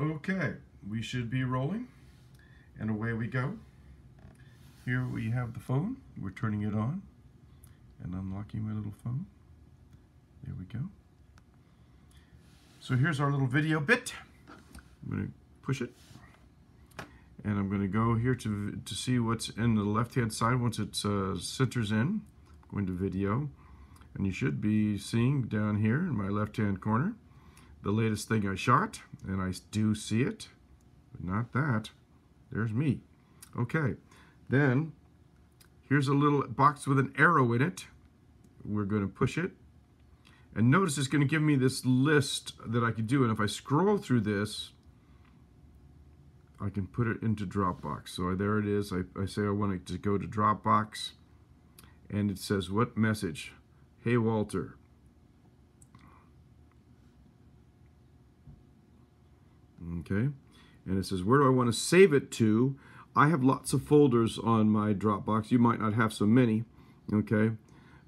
Okay, we should be rolling, and away we go. Here we have the phone. We're turning it on and unlocking my little phone. There we go. So here's our little video bit. I'm going to push it. And I'm going to go here to, to see what's in the left-hand side once it uh, centers in. I'm Going to video. And you should be seeing down here in my left-hand corner the latest thing I shot, and I do see it, but not that. There's me. Okay, then here's a little box with an arrow in it. We're going to push it. And notice it's going to give me this list that I can do. And if I scroll through this, I can put it into Dropbox. So there it is. I, I say I want it to go to Dropbox. And it says, what message? Hey, Walter, okay? And it says where do I want to save it to? I have lots of folders on my Dropbox. You might not have so many. Okay?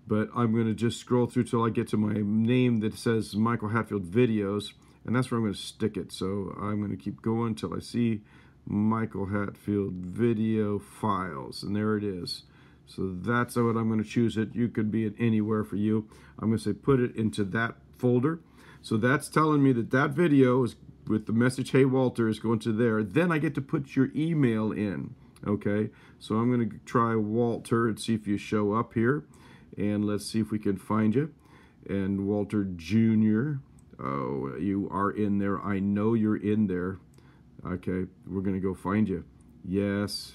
But I'm going to just scroll through till I get to my name that says Michael Hatfield videos and that's where I'm going to stick it. So I'm going to keep going till I see Michael Hatfield video files and there it is. So that's what I'm going to choose it. You could be it anywhere for you. I'm going to say put it into that folder. So that's telling me that that video is with the message, hey Walter, is going to there. Then I get to put your email in, okay? So I'm going to try Walter and see if you show up here. And let's see if we can find you. And Walter Jr., oh, you are in there. I know you're in there. Okay, we're going to go find you. Yes,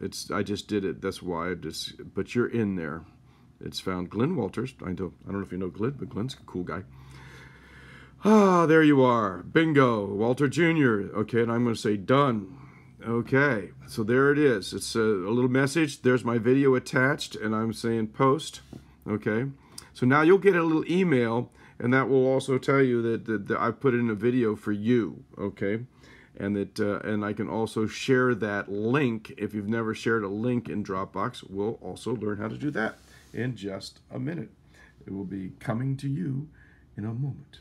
it's. I just did it. That's why I just, but you're in there. It's found Glenn Walters. I don't, I don't know if you know Glenn, but Glenn's a cool guy. Ah, there you are. Bingo, Walter Jr. Okay, and I'm going to say done. Okay, so there it is. It's a, a, little message. There's my video attached, and I'm saying post. Okay, so now you'll get a little email, and that will also tell you that, that, that I've put in a video for you. Okay, and that uh, and I can also share that link. If you've never shared a link in Dropbox, we'll also learn how to do that in just a minute. It will be coming to you in a moment.